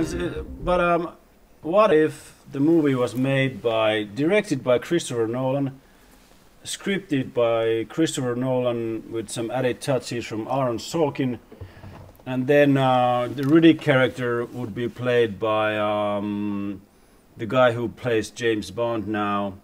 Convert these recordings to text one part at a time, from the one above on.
As, uh, But um, what if the movie was made by, directed by Christopher Nolan, scripted by Christopher Nolan with some added touches from Aaron Sorkin, and then uh, the Riddick character would be played by um, the guy who plays James Bond now,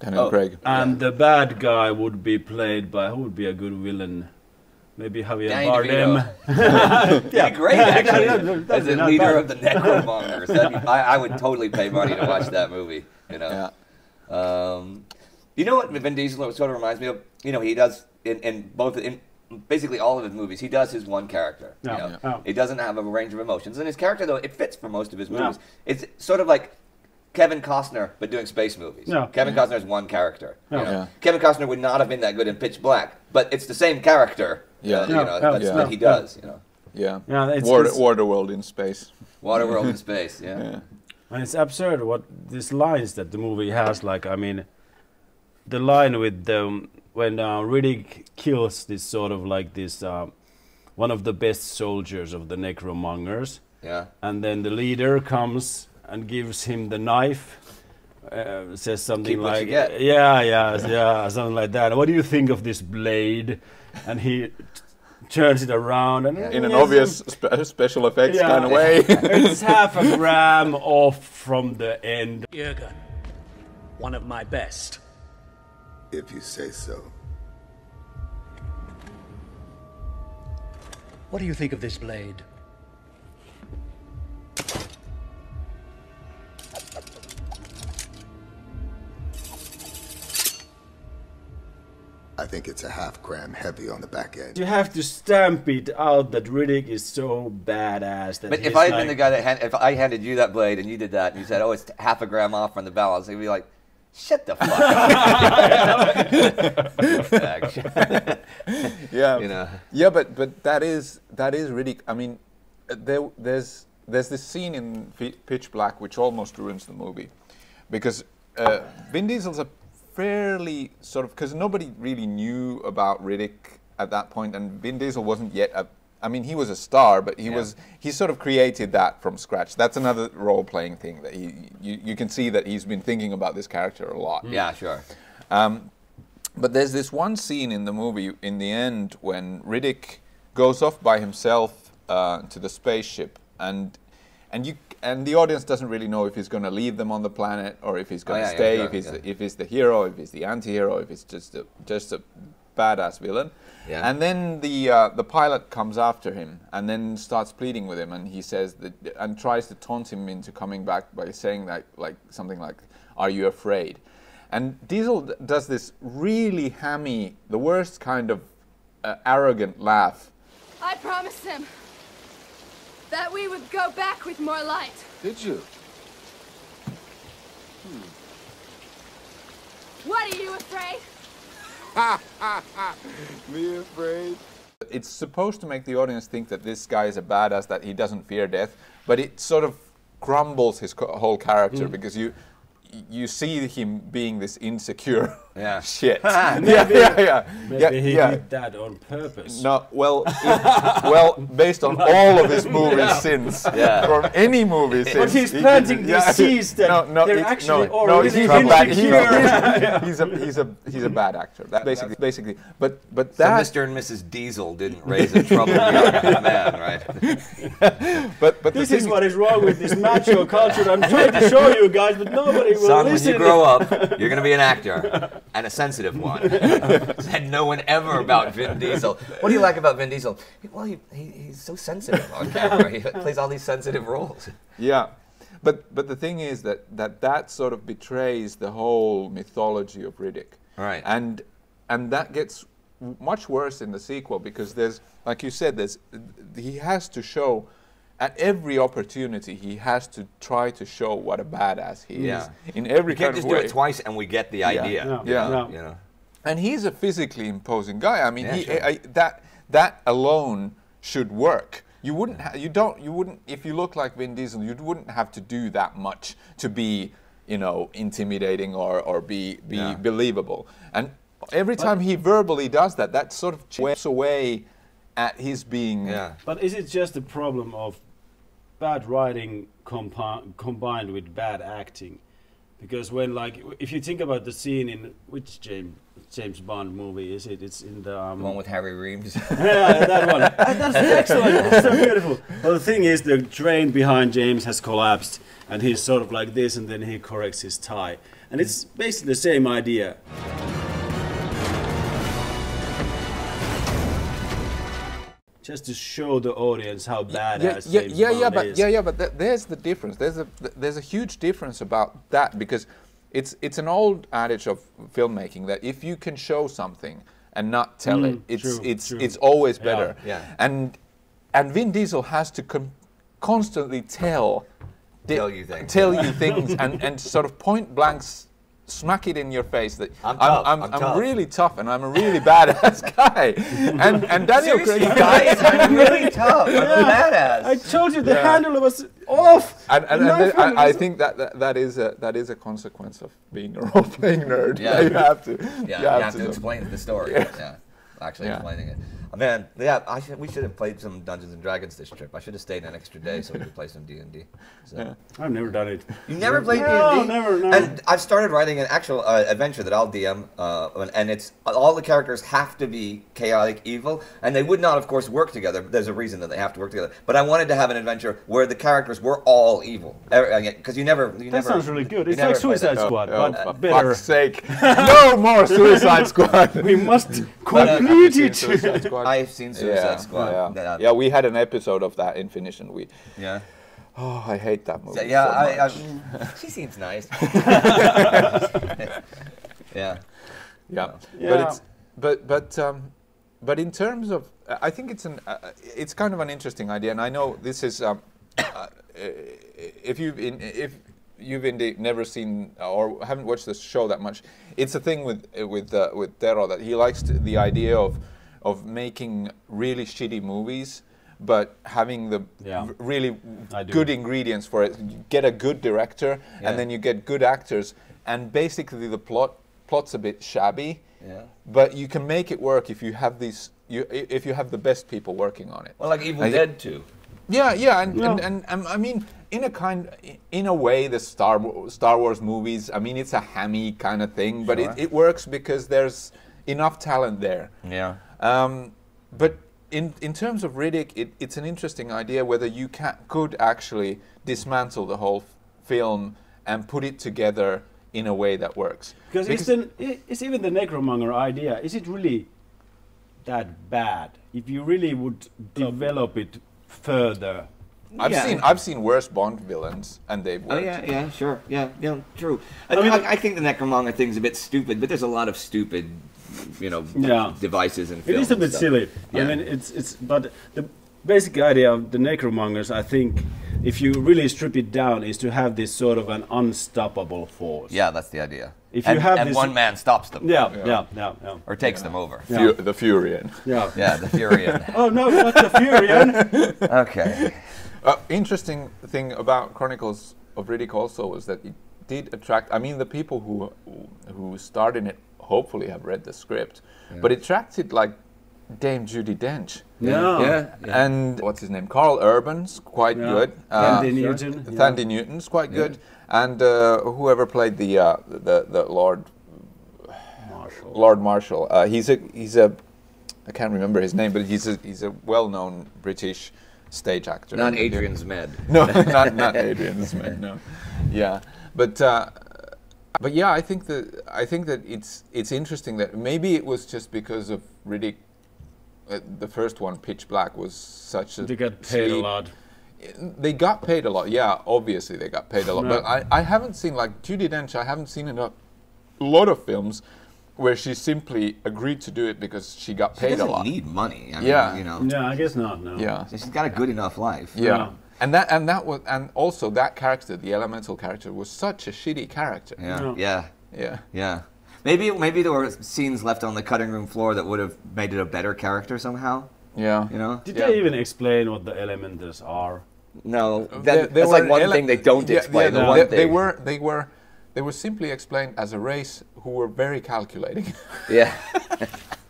Daniel Oh. Craig. and the bad guy would be played by who would be a good villain? Maybe Javier Danny Bardem. DeVito. yeah, great actually. that- that- that'd As be the leader bad. of the Necromongers, That'd I, I would totally pay money to watch that movie. You know. Yeah. Um, you know what Vin Diesel sort of reminds me of? You know, he does in, in both in basically all of his movies. He does his one character. you Yeah, know? yeah. He doesn't have a range of emotions, and his character though it fits for most of his Yeah. movies. It's sort of like. Kevin Costner, but doing space movies. Yeah. Kevin Costner is one character. you know. Yeah. Kevin Costner would not have been that good in Pitch Black, but it's the same character. Yeah. you know, yeah, that's yeah. what he Yeah. does. You know, Yeah. Yeah, it's- War, it's- Waterworld in space. Waterworld in space. Yeah. Yeah. And it's absurd what these lines that the movie has. Like, I mean, the line with the when uh, Riddick kills this sort of like this uh, one of the best soldiers of the Necromongers, Yeah. and then the leader comes and gives him the knife. Uh, says something Keep like, "Yeah, yeah, yeah," something like that. What do you think of this blade? And he t- turns it around and In an obvious spe- special effects Yeah. kind of way. it's half a gram off from the end. Jurgen, one of my best. If you say so. What do you think of this blade? I think it's a half gram heavy on the back end. You have to stamp it out that Riddick is so badass that But if I had like, been the guy that hand, if I handed you that blade and you did that and you said, "Oh, it's half a gram off from the balance," he'd be like, "Shut the fuck up." yeah. You know. Yeah, but but that is that is really. I mean, uh, there there's there's this scene in Pitch Black which almost ruins the movie, because uh, Vin Diesel's a fairly sort of because nobody really knew about Riddick at that point, and Vin Diesel wasn't yet a. I mean, he was a star, but he Yeah. was he sort of created that from scratch. That's another role playing thing that he you, you can see that he's been thinking about this character a lot. yeah, sure. But there's this one scene in the movie in the end when Riddick goes off by himself uh, to the spaceship, and and you and the audience doesn't really know if he's going to leave them on the planet or if he's going to Oh, yeah, yeah, stay, sure, if he's yeah. if he's the hero, if he's the anti-hero, if he's just a just a badass villain. Yeah. And then the uh, the pilot comes after him and then starts pleading with him, and he says that and tries to taunt him into coming back by saying that like something like, "Are you afraid?" And Diesel does this really hammy, the worst kind of uh, arrogant laugh. I promised him that we would go back with more light. Did you? What are you afraid? Me afraid? It's supposed to make the audience think that this guy is a badass, that he doesn't fear death, but it sort of crumbles his co- whole character hmm. because you you see him being this insecure Yeah. shit. yeah, yeah, yeah. maybe yeah, he yeah. did that on purpose. No, well, it- well, based on all of his movies since, Yeah. from any movie since. But he's planting yeah, these seeds that no, no, they're it- actually no, already no, he's a bad, he's, insecure. a, he's a he's a he's a bad actor. That basically, basically, but but that So Mr. and Mrs. Diesel didn't raise a troubled young man, right? but but This is what is wrong with this macho culture. I'm trying to show you guys, but nobody will Son, when you grow up, you're going to be an actor and a sensitive one. Said no one ever about Vin Diesel. What do you like about Vin Diesel? Well, he, he, he's so sensitive on camera. He plays all these sensitive roles. Yeah, but but the thing is that that that sort of betrays the whole mythology of Riddick. Right. And and that gets much worse in the sequel because there's like you said there's he has to show at every opportunity he has to try to show what a badass he Yeah. is in every We can't kind just of do it twice and we get the idea. No, Yeah. no. You know. And he's a physically imposing guy. I mean, Yeah, he, sure. I, that that alone should work. You wouldn't, ha- you don't, you wouldn't. If you look like Vin Diesel, you wouldn't have to do that much to be, you know, intimidating or or be be Yeah. believable. And every time he verbally does that, that sort of chips away at his being. Yeah. But is it just a problem of bad writing compi- combined with bad acting. Because when like if you think about the scene in which James James Bond movie is it? It's in the um, The one with Harry Reeves. yeah, that one. Uh, That's excellent. It's so beautiful. Well, the thing is, the train behind James has collapsed, and he's sort of like this, and then he corrects his tie, and it's basically the same idea. Just to show the audience how yeah, badass yeah, James yeah, yeah, but is. yeah, yeah, but th- there's the difference. There's a th- there's a huge difference about that because it's it's an old adage of filmmaking that if you can show something and not tell Mm, it, it's true, it's true. it's always better. yeah. And and Vin Diesel has to con- constantly tell Tell you things. tell you things, and and sort of point blank. S- Smack it in your face that I'm tough, I'm, I'm I'm tough. really tough and I'm a really badass guy. And and Daniel Seriously, Craig, guys, I'm really tough. I'm a badass. I told you the Yeah. handle was off. And, and, and knife then I, I think that, that that is a that is a consequence of being a role playing nerd. Yeah. you have to. Yeah, you have, to. to know. explain the story. Yeah. Actually Yeah. explaining it. Oh, man, yeah, I should, we should have played some Dungeons and Dragons this trip. I should have stayed an extra day so we could play some D and D. So. I've never done it. You never played No, D&D? never, no. And I've started writing an actual uh, adventure that I'll DM, uh, and- and it's all the characters have to be chaotic evil, and they would not, of course, work together. There's a reason that they have to work together. But I wanted to have an adventure where the characters were all evil, because you never, you That never. sounds really good. It's like never that. Suicide Oh, Squad, oh, but for better. fuck's sake! no more Suicide Squad. We must complete it. Seen Suicide Squad? I've seen Suicide yeah, Squad. Yeah. That- yeah, we had an episode of that in Finnish, and we. yeah. Oh, I hate that movie. Yeah, so I, I, much. she seems nice. yeah. yeah. But it's but but um, but in terms of, I think it's an uh, it's kind of an interesting idea, and I know this is um, uh, if you've in, if you've indeed never seen or haven't watched this show that much, it's a thing with with uh, with Tero that he likes to, the idea of of making really shitty movies. But having the Yeah. really good ingredients for it, you get a good director, Yeah. and then you get good actors, and basically the plot plot's a bit shabby, Yeah. but you can make it work if you have these you if you have the best people working on it. Well, like Evil I- Dead 2. Yeah, yeah, and, Yeah. And, and, and I mean, in a kind, in a way, the Star Star Wars movies. I mean, it's a hammy kind of thing, but Sure. it, it works because there's enough talent there. Yeah. Um, but in in terms of Riddick, it, it's an interesting idea whether you can, could actually dismantle the whole f- film and put it together in a way that works. Because it's, the, i- it's even the necromonger idea. Is it really that bad? If you really would develop it further, I've Yeah. seen I've seen worse Bond villains, and they've Oh yeah, yeah, sure, yeah, yeah, true. I, mean, I, I think the Necromonger thing's a bit stupid, but there's a lot of stupid, you know, Yeah. devices and it films. is a bit stuff. silly. Yeah. I mean, it's it's but the basic idea of the necromongers, I think, if you really strip it down, is to have this sort of an unstoppable force. Yeah, that's the idea. If you and, have and this- one man stops them. Yeah, yeah, yeah, yeah. Or takes them over. Yeah. Fu- the Furian. yeah. Yeah, the Furian. Oh no, not the Furian. okay. Uh, interesting thing about Chronicles of Riddick also was that it did attract. I mean, the people who who starred in it hopefully have read the script, but it attracted like Dame Judi Dench. yeah. Yeah. And what's his name? Karl Urban's quite Yeah. good. Andy Uh, Newton. yeah. Thandie Newton's quite good, and uh, whoever played the uh, the the Lord Marshall. Lord Marshall. Uh, he's a he's a I can't remember his name, but he's a he's a well-known British stage actor. Not Adrian Zmed. No, not not Adrian Smith. No, yeah, but uh, but yeah, I think that I think that it's it's interesting that maybe it was just because of Riddick. Uh, the first one, Pitch Black, was such a They got paid a lot. They got paid a lot. Yeah, obviously they got paid a lot. No. But I, I haven't seen like Judi Dench. I haven't seen in a lot of films where she simply agreed to do it because she got She paid a doesn't lot. need money. I mean, Yeah. you know. Yeah, I guess not. No. Yeah. She's got a good enough life. Yeah. Yeah. And that and that was and also that character, the elemental character, was such a shitty character. Yeah. No. Yeah. Yeah. Yeah. Maybe maybe there were scenes left on the cutting room floor that would have made it a better character somehow. Yeah. You know? Did Yeah. they even explain what the elementals are? No, uh, that, They- they that's like one ele- thing they don't yeah, explain. yeah, the no, one they, thing. they were they were they were simply explained as a race who were very calculating. Yeah.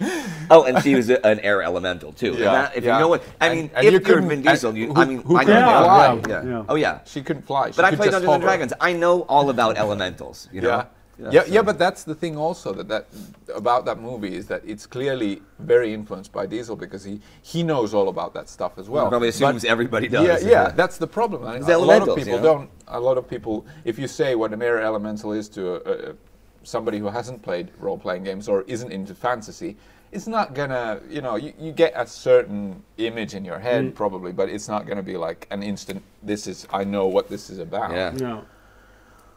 Oh, and she was a, an air elemental too. Yeah, that- if yeah. you know what, I mean, and if you you are couldn't- Vin and Diesel, you, who- I mean, who I know can they fly? fly. Yeah. Yeah. Oh yeah. She couldn't fly. She But I could played Dungeons and. Dragons. I know all about elementals. You know. Yeah. Yeah, yeah, but that's the thing also that, that about that movie is that it's clearly very influenced by Diesel because he he knows all about that stuff as well. Probably assumes But- everybody does. Yeah, yeah, that's the problem. It's a lot of people you know? don't. A lot of people, if you say what an air elemental is to a, a, somebody who hasn't played role-playing games or isn't into fantasy, it's not gonna. You know, you, you get a certain image in your head Mm. probably, but it's not gonna be like an instant. This is I know what this is about. Yeah. No.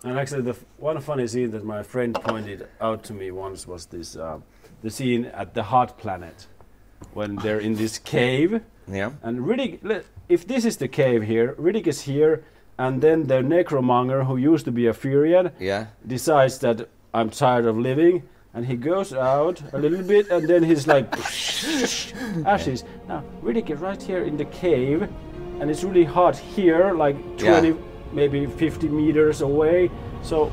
And actually, the f- one funny scene that my friend pointed out to me once was this uh, the scene at the hot planet when they're in this cave. Yeah. And Riddick, if this is the cave here, Riddick is here, and then the necromonger who used to be a Furian Yeah. decides that I'm tired of living, and he goes out a little bit, and then he's like ashes. Now Riddick is right here in the cave, and it's really hot here, like Yeah. 20, maybe 50 meters away. So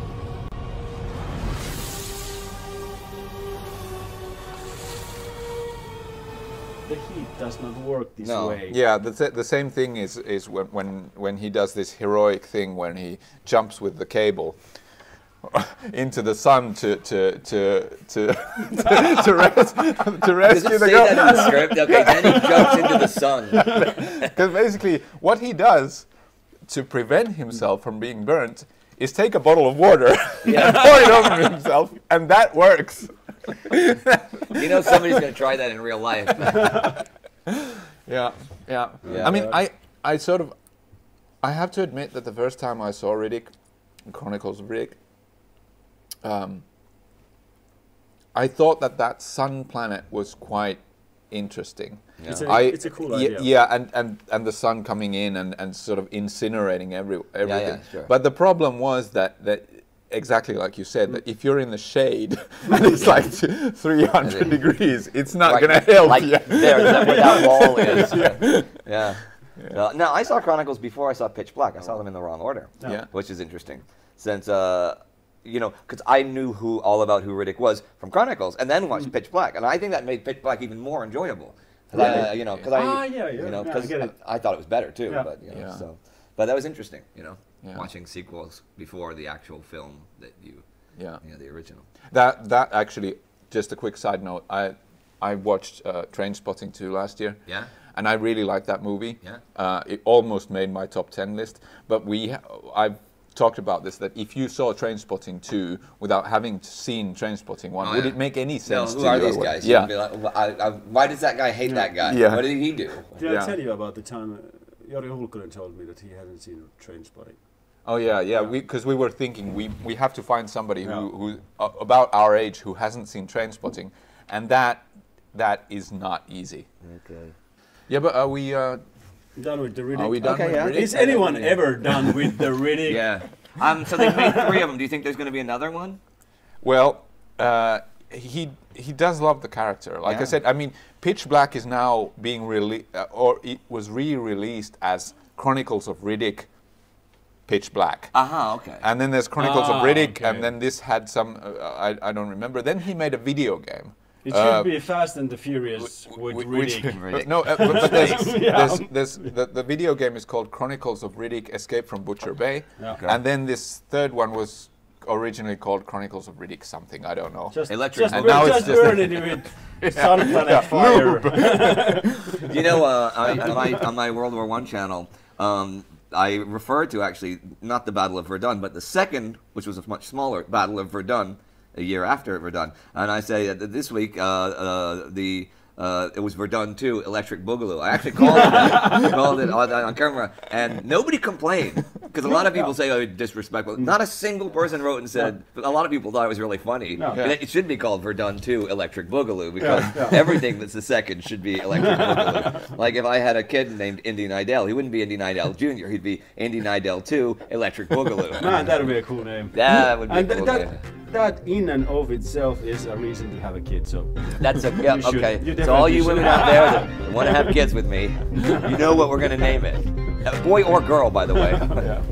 the heat does not work this No. way. Yeah, the, sa- the same thing is, is when, when, when he does this heroic thing when he jumps with the cable into the sun to to to to to, to, res- to Does rescue the say girl. that in the script? Okay, then he jumps into the sun. Because basically, what he does to prevent himself from being burnt is take a bottle of water and pour it over himself, and that works. You know somebody's gonna try that in real life. Yeah, yeah. Yeah. I mean, I, I sort of, I have to admit that the first time I saw Riddick, Chronicles of Riddick, um, I thought that that sun planet was quite interesting. It's a- I- it's a cool ye- idea. Yeah, and, and, and the sun coming in and, and sort of incinerating every, everything. sure. But the problem was that, that exactly like you said, that if you're in the shade and it's like 300 degrees, it's not Right, going to help like you. there, that where that wall is. yeah. Uh, now I saw Chronicles before I saw Pitch Black. I saw them in the wrong order. Yeah. Which is interesting, since uh, you know, because I knew who all about who Riddick was from Chronicles, and then watched Pitch Black, and I think that made Pitch Black even more enjoyable. 'Cause I, you know, because I, Ah, yeah, yeah, you know, yeah, I 'cause get it. I, I thought it was better too, Yeah. but you know, Yeah. so, but that was interesting, you know, Yeah. watching sequels before the actual film that you, Yeah. you know, the original. That that actually, just a quick side note. I I watched uh, Trainspotting 2 last year. Yeah. And I really liked that movie. Yeah. Uh, it almost made my top 10 list. But we, ha- I've talked about this that if you saw Trainspotting 2 without having seen Trainspotting 1, Oh, would yeah. it make any No, sense who to are you? these guys? Yeah. You'd be like, I, I, why does that guy hate that guy? Yeah. What did he do? Did Yeah. I tell you about the time uh, Jari Hulkkonen told me that he hadn't seen Trainspotting? Oh yeah, yeah. Because we, were thinking we, we have to find somebody who, who uh, about our age who hasn't seen Trainspotting, and that that is not easy. Okay. Yeah, but are we uh, Done with the Riddick. are we done Okay, with yeah. Riddick? Is anyone ever done with the Riddick? Yeah. Um, so they made three of them. Do you think there's going to be another one? Well, uh, he he does love the character. Like Yeah. I said, I mean, Pitch Black is now being released, uh, or it was re-released as Chronicles of Riddick. Pitch Black. Uh huh. Okay. And then there's Chronicles Ah, of Riddick, okay. and then this had some, uh, I, I don't remember. Then he made a video game. It should Uh, be Fast and the Furious with Wh- which- Riddick. Riddick. no, uh, but, but there's, Yeah. there's, there's, the, the video game is called Chronicles of Riddick: Escape from Butcher Bay, Yeah. Okay. and then this third one was originally called Chronicles of Riddick something I don't know. Just, Electric just, And burn, now it's just just- burn it with Sun Planet Fire. you know, uh, I, on, my, on my World War One channel, um, I referred to actually not the Battle of Verdun, but the second, which was a much smaller Battle of Verdun, a year after Verdun. And I say that this week uh, uh, the uh, it was Verdun 2, Electric Boogaloo. I actually called it, that, called it on, on camera, and nobody complained because a lot of people say oh disrespectful. Not a single person wrote and said. But a lot of people thought it was really funny. No. And It should be called Verdun 2, Electric Boogaloo because everything that's the second should be Electric Boogaloo. Like if I had a kid named Indy Neidell, he wouldn't be Indy Neidell Jr. He'd be Indy Neidell 2, Electric Boogaloo. Man, that would be a cool name. That would be and a th- cool that, name. That in and of itself is a reason to have a kid. So That's a yeah, okay. So all you should. women out there that want to have kids with me, you know what we're gonna name it. Boy or girl, by the way. yeah.